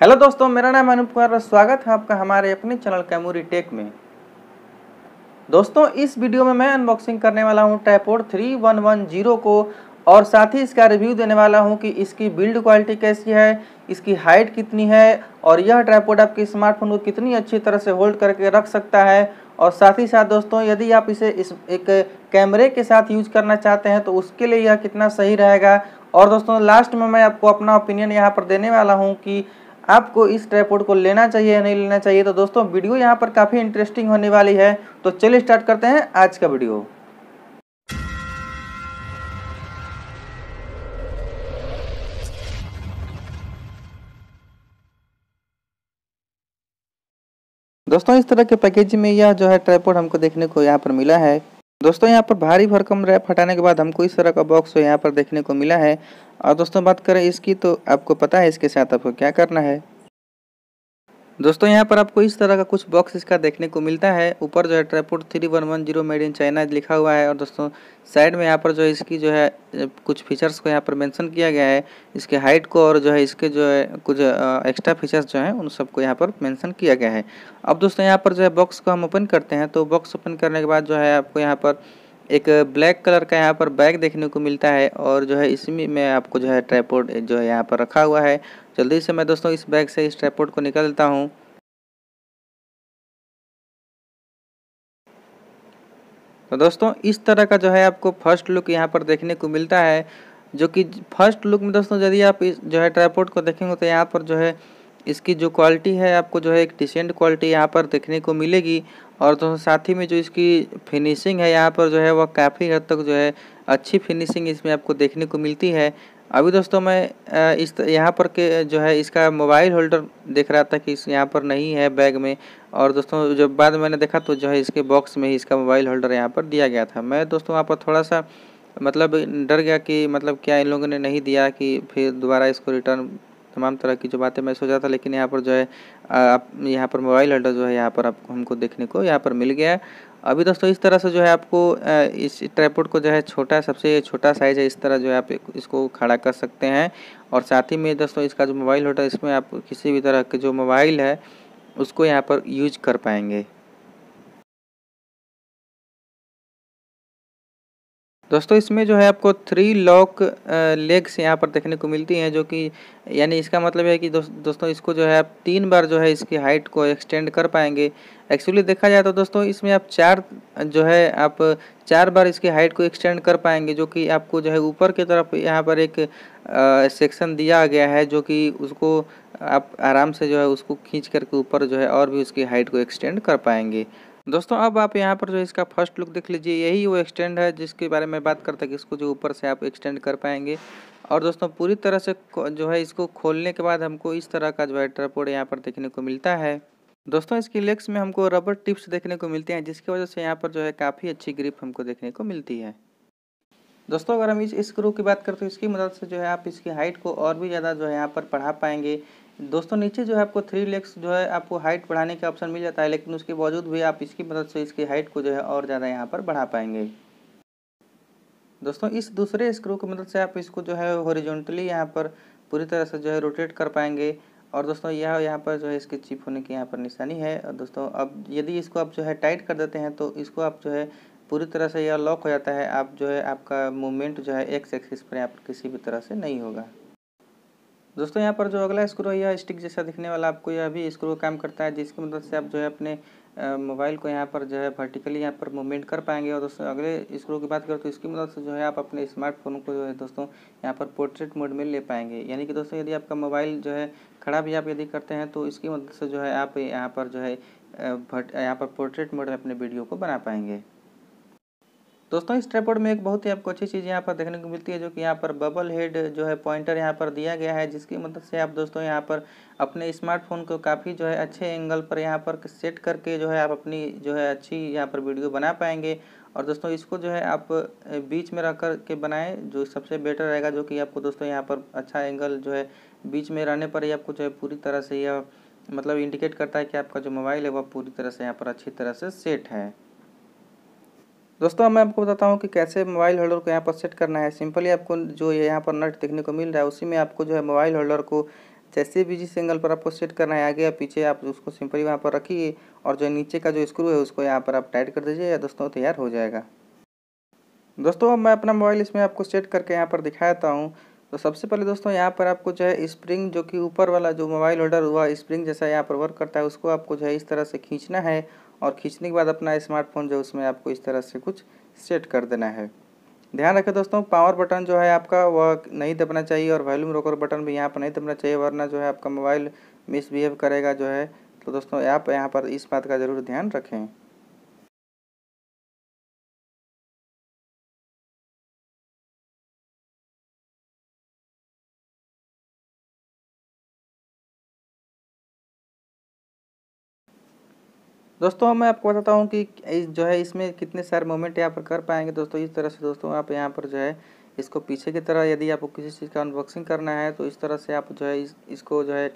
Hello दोस्तों, मेरा नाम अनूप कुमार और स्वागत है आपका हमारे अपने चैनल कैमूरी टेक में। दोस्तों, इस वीडियो में मैं अनबॉक्सिंग करने वाला हूँ ट्राईपोड 3110 को और साथ ही इसका रिव्यू देने वाला हूँ कि इसकी बिल्ड क्वालिटी कैसी है, इसकी हाइट कितनी है और यह ट्राईपोड आपके स्मार्टफ़ोन को कितनी अच्छी तरह से होल्ड करके रख सकता है। और साथ ही साथ दोस्तों, यदि आप इसे इस एक कैमरे के साथ यूज़ करना चाहते हैं तो उसके लिए यह कितना सही रहेगा। और दोस्तों लास्ट में मैं आपको अपना ओपिनियन यहाँ पर देने वाला हूँ कि आपको इस ट्राईपोड को लेना चाहिए या नहीं लेना चाहिए? तो दोस्तों, वीडियो यहाँ पर काफ़ी इंटरेस्टिंग होने वाली है। तो चलिए स्टार्ट करते हैं आज का वीडियो। दोस्तों, इस तरह के पैकेज में यह जो है ट्राईपोड हमको देखने को यहाँ पर मिला है। दोस्तों, यहाँ पर भारी भरकम रैप हटाने के बाद हमको इस तरह का बॉक्स यहाँ पर देखने को मिला है। और दोस्तों, बात करें इसकी तो आपको पता है इसके साथ आपको क्या करना है। दोस्तों, यहाँ पर आपको इस तरह का कुछ बॉक्स इसका देखने को मिलता है। ऊपर जो है tripod three one one zero made in China लिखा हुआ है और दोस्तों, साइड में यहाँ पर जो है, इसकी जो है कुछ फीचर्स को यहाँ पर मेंशन किया गया है। इसके हाइट को और जो है, इसके जो है, कुछ एक्स्ट्रा फीचर्स जो हैं, उन सबको यहाँ पर मेंशन किया गया है। अब दोस्तों, यहाँ पर जो है बॉक्स को हम ओपन करते हैं। तो बॉक्स ओपन करने के बाद जो है, आपको यहाँ पर एक ब्लैक कलर का यहाँ पर बैग देखने को मिलता है और जो है इसमें में आपको जो है ट्राईपोर्ट जो है यहाँ पर रखा हुआ है। जल्दी से मैं दोस्तों इस बैग से इस ट्राईपोर्ट को निकाल देता हूँ। तो दोस्तों इस तरह का जो है आपको फ़र्स्ट लुक यहाँ पर देखने को मिलता है, जो कि फ़र्स्ट लुक में दोस्तों यदि आप इस जो है ट्राईपोर्ट को देखेंगे तो यहाँ पर जो है इसकी जो क्वालिटी है, आपको जो है एक डिसेंट क्वालिटी यहाँ पर देखने को मिलेगी। और तो साथ ही में जो इसकी फिनिशिंग है, यहाँ पर जो है वह काफ़ी हद तक जो है अच्छी फिनिशिंग इसमें आपको देखने को मिलती है। अभी दोस्तों मैं इस यहाँ पर के, जो है इसका मोबाइल होल्डर देख रहा था कि इस यहाँ पर नहीं है बैग में। और दोस्तों जब बाद मैंने देखा तो जो है इसके बॉक्स में ही इसका मोबाइल होल्डर यहाँ पर दिया गया था। मैं दोस्तों वहाँ पर थोड़ा सा मतलब डर गया कि मतलब क्या इन लोगों ने नहीं दिया कि फिर दोबारा इसको रिटर्न तमाम तरह की जो बातें मैं सोचा था, लेकिन यहाँ पर जो है आप, यहाँ पर मोबाइल होल्डर जो है, यहाँ पर आपको, हमको देखने को यहाँ पर मिल गया अभी दोस्तों, इस तरह से जो है आपको इस ट्राईपोर्ट को जो है छोटा, सबसे छोटा साइज़ है, इस तरह जो है आप इसको खड़ा कर सकते हैं। और साथ ही में दोस्तों, इसका जो मोबाइल होता इसमें आप किसी भी तरह के जो मोबाइल है, उसको यहाँ पर यूज़ कर पाएँगे। दोस्तों इसमें जो है आपको थ्री लॉक लेग्स यहाँ पर देखने को मिलती हैं जो कि यानी इसका मतलब है कि दोस्त, दोस्तों इसको जो है आप तीन बार जो है इसकी हाइट को एक्सटेंड कर पाएँगे। एक्चुअली देखा जाए तो दोस्तों इसमें आप चार जो है आप चार बार इसकी हाइट को एक्सटेंड कर पाएँगे जो कि आपको जो है ऊपर की तरफ़ यहाँ पर एक सेक्शन दिया गया है जो कि उसको आप आराम से जो है उसको खींच करके ऊपर जो है और भी उसकी हाइट को एक्सटेंड कर पाएँगे। दोस्तों, अब आप यहाँ पर जो इसका फ़र्स्ट लुक देख लीजिए, यही वो एक्सटेंड है जिसके बारे में बात करते कि इसको जो ऊपर से आप एक्सटेंड कर पाएँगे। और दोस्तों, पूरी तरह से जो है इसको खोलने के बाद हमको इस तरह का जो है ट्रपोड यहाँ पर देखने को मिलता है। दोस्तों, इसकी लेग्स में हमको रबर टिप्स देखने को मिलते हैं, जिसकी वजह से यहाँ पर जो है काफ़ी अच्छी ग्रिप हमको देखने को मिलती है। दोस्तों, अगर हम इस स्क्रू की बात करते हैं, इसकी मदद से जो है आप इसकी हाइट को और भी ज़्यादा जो है यहाँ पर बढ़ा पाएँगे। दोस्तों नीचे जो है आपको थ्री लेग्स जो है आपको हाइट बढ़ाने का ऑप्शन मिल जाता है लेकिन उसके बावजूद भी आप इसकी मदद से इसकी हाइट को जो है और ज़्यादा यहाँ पर बढ़ा पाएँगे दोस्तों इस दूसरे स्क्रू की मदद से आप इसको जो है हॉरिजॉन्टली यहाँ पर पूरी तरह से जो है रोटेट कर पाएँगे और दोस्तों यह यहाँ पर जो है इसके चिप होने की यहाँ पर निशानी है और दोस्तों अब यदि इसको आप जो है टाइट कर देते हैं तो इसको आप जो है पूरी तरह से यह लॉक हो जाता है आप जो है आपका मूवमेंट जो है एक्स एक्सिस पर यहाँ पर किसी भी तरह से नहीं होगा दोस्तों, यहाँ पर जो अगला स्क्रू है, यह स्टिक जैसा दिखने वाला आपको यह भी स्क्रू काम करता है, जिसकी मदद से आप जो है अपने मोबाइल को यहाँ पर जो है वर्टिकली यहाँ पर मूवमेंट कर पाएँगे। और दोस्तों, अगले स्क्रू की बात करें तो इसकी मदद से जो है आप अपने स्मार्टफ़ोन को जो है दोस्तों, यहाँ पर पोर्ट्रेट मोड में ले पाएँगे। यानी कि दोस्तों, यदि आपका मोबाइल जो है खड़ा भी आप यदि करते हैं तो इसकी मदद से जो है आप यहाँ पर जो है यहाँ पर पोर्ट्रेट मोड में अपने वीडियो को बना पाएँगे। दोस्तों, इस ट्रेपोर्ड में एक बहुत ही आपको अच्छी चीज़ यहाँ पर देखने को मिलती है, जो कि यहाँ पर बबल हेड जो है पॉइंटर यहाँ पर दिया गया है, जिसकी मदद से आप दोस्तों यहाँ पर अपने स्मार्टफ़ोन को काफ़ी जो है अच्छे एंगल पर यहाँ पर सेट करके जो है आप अपनी जो है अच्छी यहाँ पर वीडियो बना पाएँगे। और दोस्तों, इसको जो है आप बीच में रख कर के बनाएँ, जो सबसे बेटर रहेगा, जो कि आपको दोस्तों यहाँ पर अच्छा एंगल जो है बीच में रहने पर ही आपको जो है पूरी तरह से यह मतलब इंडिकेट करता है कि आपका जो मोबाइल है, वह पूरी तरह से यहाँ पर अच्छी तरह से सेट है। दोस्तों मैं आपको बताता हूँ कि कैसे मोबाइल होल्डर को यहाँ पर सेट करना है। सिंपली आपको जो ये यहाँ पर नट देखने को मिल रहा है, उसी में आपको जो है मोबाइल होल्डर को जैसे भी जिस एंगल पर आपको सेट करना है, आगे या पीछे आप उसको सिंपली वहाँ पर रखिए और जो नीचे का जो स्क्रू है, उसको यहाँ पर आप टाइट कर दीजिए या दोस्तों तैयार हो जाएगा। दोस्तों, अब मैं अपना मोबाइल इसमें आपको सेट करके यहाँ पर दिखाता हूँ। तो सबसे पहले दोस्तों, यहाँ पर आपको जो है स्प्रिंग जो कि ऊपर वाला जो मोबाइल होल्डर हुआ स्प्रिंग जैसा यहाँ पर वर्क करता है, उसको आपको जो है इस तरह से खींचना है और खींचने के बाद अपना स्मार्टफ़ोन जो उसमें आपको इस तरह से कुछ सेट कर देना है। ध्यान रखें दोस्तों पावर बटन जो है आपका वह नहीं दबना चाहिए और वॉल्यूम रोकर बटन भी यहाँ पर नहीं दबना चाहिए, वरना जो है आपका मोबाइल मिसबिहेव करेगा जो है। तो दोस्तों, आप यहाँ पर इस बात का ज़रूर ध्यान रखें। दोस्तों, मैं आपको बताता हूँ कि जो है, इसमें कितने सारे मोमेंट यहाँ पर कर पाएँगे। दोस्तों, इस तरह से दोस्तों, आप यहाँ पर जो है, इसको पीछे की तरह यदि आपको किसी चीज़ का अनबॉक्सिंग करना है तो इस तरह से आप जो है, इस, इसको जो है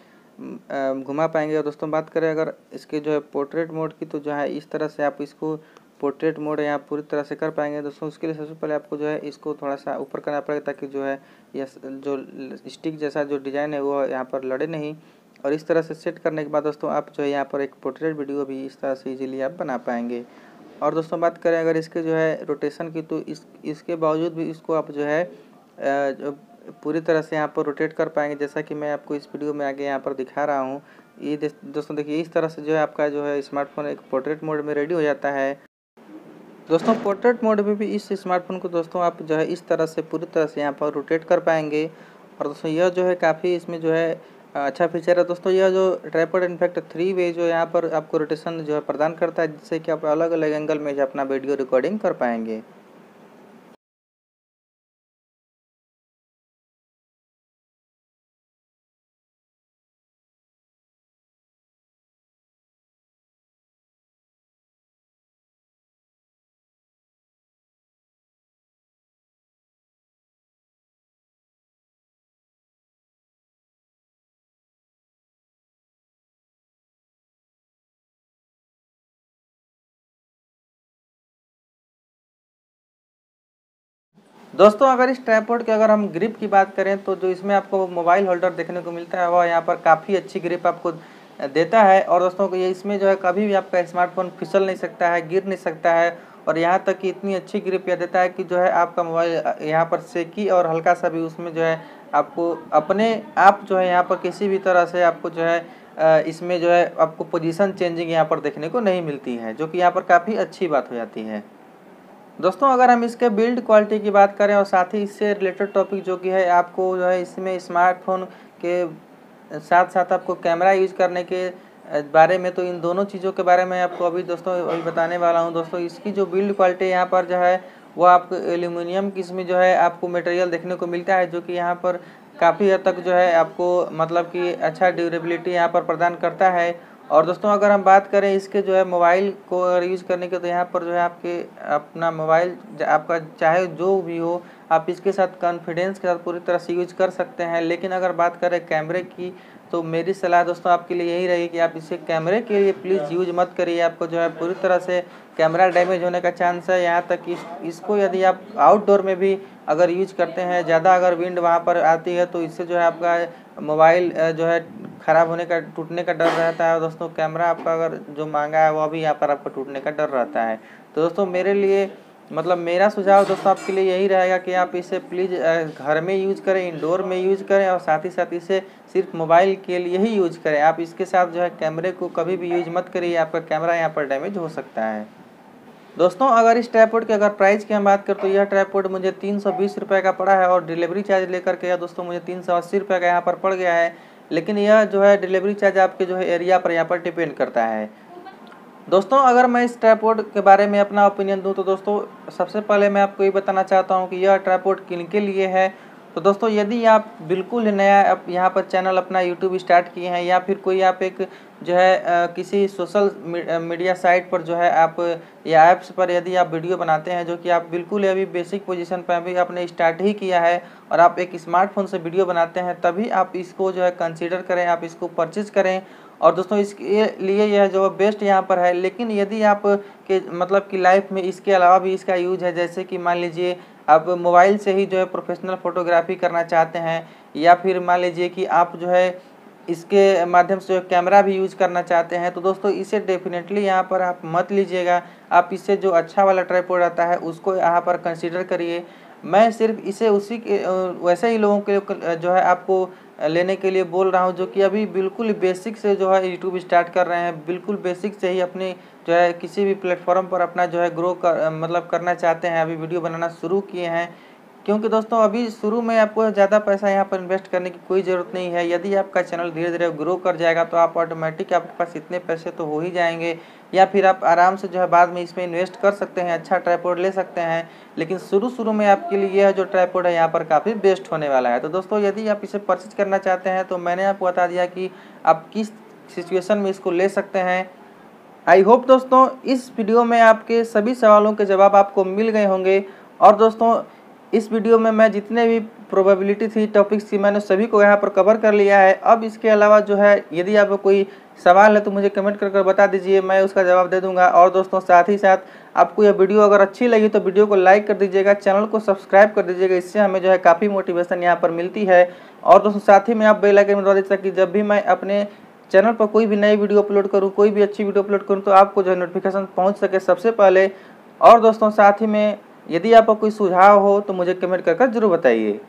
घुमा पाएँगे। और दोस्तों, बात करें अगर इसके जो है पोर्ट्रेट मोड की तो जो है, इस तरह से आप इसको पोर्ट्रेट मोड यहाँ पूरी तरह से कर पाएँगे। दोस्तों, उसके लिए सबसे पहले आपको जो है, इसको थोड़ा सा ऊपर करना पड़ेगा, ताकि जो है यह जो स्टिक जैसा जो डिज़ाइन है, वो यहाँ पर लड़े नहीं। और इस तरह से सेट करने के बाद दोस्तों, आप जो है यहाँ पर एक पोर्ट्रेट वीडियो भी इस तरह से इजीली आप बना पाएँगे। और दोस्तों, बात करें अगर इसके जो है रोटेशन की तो इस, इसके बावजूद भी इसको आप जो है जो पूरी तरह से यहाँ पर रोटेट कर पाएँगे। जैसा कि मैं आपको इस वीडियो में आगे यहाँ पर दिखा रहा हूँ। ये दोस्तों, देखिए, इस तरह से जो है आपका जो है स्मार्टफ़ोन एक पोर्ट्रेट मोड में रेडी हो जाता है। दोस्तों पोर्ट्रेट मोड में भी इस स्मार्टफ़ोन को दोस्तों, आप जो है इस तरह से पूरी तरह से यहाँ पर रोटेट कर पाएँगे। और दोस्तों, यह जो है काफ़ी इसमें जो है अच्छा फीचर है दोस्तों, यह जो ट्रैपड इनफैक्ट थ्री वे जो यहाँ पर आपको रोटेशन जो है प्रदान करता है, जिससे कि आप अलग अलग एंगल में जो अपना वीडियो रिकॉर्डिंग कर पाएँगे। दोस्तों, अगर इस ट्रैपॉड की अगर हम ग्रिप की बात करें तो जो इसमें आपको मोबाइल होल्डर देखने को मिलता है, वह यहाँ पर काफ़ी अच्छी ग्रिप आपको देता है। और दोस्तों, ये इसमें जो है, कभी भी आपका स्मार्टफ़ोन फिसल नहीं सकता है, गिर नहीं सकता है, और यहाँ तक कि इतनी अच्छी ग्रिप यह देता है कि जो है, आपका मोबाइल यहाँ पर सेकी और हल्का सा भी उसमें जो है, आपको अपने आप जो है, यहाँ पर किसी भी तरह से आपको जो है इसमें जो है, आपको पोजीशन चेंजिंग यहाँ पर देखने को नहीं मिलती है, जो कि यहाँ पर काफ़ी अच्छी बात हो जाती है। दोस्तों, अगर हम इसके बिल्ड क्वालिटी की बात करें और साथ ही इससे रिलेटेड टॉपिक जो कि है, आपको जो है इसमें स्मार्टफ़ोन के साथ साथ आपको कैमरा यूज़ करने के बारे में तो इन दोनों चीज़ों के बारे में आपको अभी दोस्तों अभी बताने वाला हूँ। दोस्तों, इसकी जो बिल्ड क्वालिटी यहाँ पर जो है, वो आपको एल्यूमिनियम की इसमें जो है आपको मटेरियल देखने को मिलता है, जो कि यहाँ पर काफ़ी हद तक जो है आपको मतलब कि अच्छा ड्यूरेबिलिटी यहाँ पर प्रदान करता है। और दोस्तों अगर हम बात करें इसके जो है मोबाइल को अगर यूज़ करने के तो यहाँ पर जो है आपके अपना मोबाइल आपका चाहे जो भी हो आप इसके साथ कॉन्फिडेंस के साथ पूरी तरह से यूज़ कर सकते हैं। लेकिन अगर बात करें कैमरे की तो मेरी सलाह दोस्तों आपके लिए यही रहेगी कि आप इसे कैमरे के लिए प्लीज़ यूज़ मत करिए। आपको जो है पूरी तरह से कैमरा डैमेज होने का चांस है। यहाँ तक इस इसको यदि आप आउटडोर में भी अगर यूज़ करते हैं ज़्यादा अगर विंड वहाँ पर आती है तो इससे जो है आपका मोबाइल जो है ख़राब होने का, टूटने का डर रहता है। दोस्तों, कैमरा आपका अगर जो मांगा है, वो भी यहाँ पर आपको टूटने का डर रहता है। तो दोस्तों, मेरे लिए मतलब मेरा सुझाव दोस्तों आपके लिए यही रहेगा कि आप इसे प्लीज़ घर में यूज़ करें इंडोर में यूज़ करें और साथ ही साथ इसे सिर्फ़ मोबाइल के लिए ही यूज़ करें। आप इसके साथ जो है कैमरे को कभी भी यूज़ मत करिए, आपका कैमरा यहाँ पर डैमेज हो सकता है। दोस्तों, अगर इस ट्रैपोर्ट की अगर प्राइस की हम बात करें तो यह ट्रैपोर्ट मुझे तीन सौ बीस रुपये का पड़ा है और डिलीवरी चार्ज लेकर के दोस्तों, मुझे तीन सौ अस्सी रुपये का यहाँ पर पड़ गया है। लेकिन यह जो है डिलीवरी चार्ज आपके जो है एरिया पर यहाँ पर डिपेंड करता है। दोस्तों, अगर मैं इस ट्राईपोर्ट के बारे में अपना ओपिनियन दूँ तो दोस्तों, सबसे पहले मैं आपको ये बताना चाहता हूँ कि यह ट्राईपोर्ट किन के लिए है तो दोस्तों, यदि आप बिल्कुल नया यहाँ पर चैनल अपना यूट्यूब स्टार्ट किए हैं या फिर कोई आप एक जो है किसी सोशल मीडिया साइट पर जो है आप, या ऐप्स पर यदि आप वीडियो बनाते हैं जो कि आप बिल्कुल अभी बेसिक पोजीशन पर अभी आपने स्टार्ट ही किया है और आप एक स्मार्टफ़ोन से वीडियो बनाते हैं, तभी आप इसको जो है कंसिडर करें, आप इसको परचेज करें। और दोस्तों, इसके लिए यह जो बेस्ट यहाँ पर है, लेकिन यदि आप के मतलब कि लाइफ में इसके अलावा भी इसका यूज़ है, जैसे कि मान लीजिए आप मोबाइल से ही जो है प्रोफेशनल फ़ोटोग्राफी करना चाहते हैं, या फिर मान लीजिए कि आप जो है इसके माध्यम से कैमरा भी यूज़ करना चाहते हैं तो दोस्तों इसे डेफिनेटली यहाँ पर आप मत लीजिएगा। आप इससे जो अच्छा वाला ट्राईपोड आता है, उसको यहाँ पर कंसिडर करिए। मैं सिर्फ़ इसे उसी के वैसे ही लोगों के जो है आपको लेने के लिए बोल रहा हूँ, जो कि अभी बिल्कुल बेसिक से जो है यूट्यूब स्टार्ट कर रहे हैं। बिल्कुल बेसिक से ही अपनी जो है किसी भी प्लेटफॉर्म पर अपना जो है ग्रो कर मतलब करना चाहते हैं, अभी वीडियो बनाना शुरू किए हैं। क्योंकि दोस्तों, अभी शुरू में आपको ज़्यादा पैसा यहाँ पर इन्वेस्ट करने की कोई ज़रूरत नहीं है। यदि आपका चैनल धीरे धीरे ग्रो कर जाएगा तो आप ऑटोमेटिक आपके पास इतने पैसे तो हो ही जाएँगे। या फिर आप आराम से जो है बाद में इसमें इन्वेस्ट कर सकते हैं अच्छा ट्राईपोर्ड ले सकते हैं। लेकिन शुरू शुरू में आपके लिए यह जो ट्राईपोर्ड है, यहाँ पर काफ़ी बेस्ट होने वाला है। तो दोस्तों, यदि आप इसे परचेज करना चाहते हैं तो मैंने आपको बता दिया कि आप किस सिचुएशन में इसको ले सकते हैं। आई होप दोस्तों, इस वीडियो में आपके सभी सवालों के जवाब आपको मिल गए होंगे। और दोस्तों, इस वीडियो में मैं जितने भी प्रोबेबिलिटी थी टॉपिक्स थी, मैंने सभी को यहाँ पर कवर कर लिया है। अब इसके अलावा जो है, यदि आपको कोई सवाल है तो मुझे कमेंट कर कर बता दीजिए, मैं उसका जवाब दे दूँगा। और दोस्तों, साथ ही साथ आपको यह वीडियो अगर अच्छी लगी तो वीडियो को लाइक कर दीजिएगा चैनल को सब्सक्राइब कर दीजिएगा। इससे हमें जो है काफ़ी मोटिवेशन यहाँ पर मिलती है। और दोस्तों, साथ ही में आप बेल आइकन में दबा दीजिए कि जब भी मैं अपने चैनल पर कोई भी नई वीडियो अपलोड करूँ, कोई भी अच्छी वीडियो अपलोड करूँ तो आपको जो नोटिफिकेशन पहुँच सके सबसे पहले। और दोस्तों, साथ ही में यदि आपका कोई सुझाव हो तो मुझे कमेंट कर ज़रूर बताइए।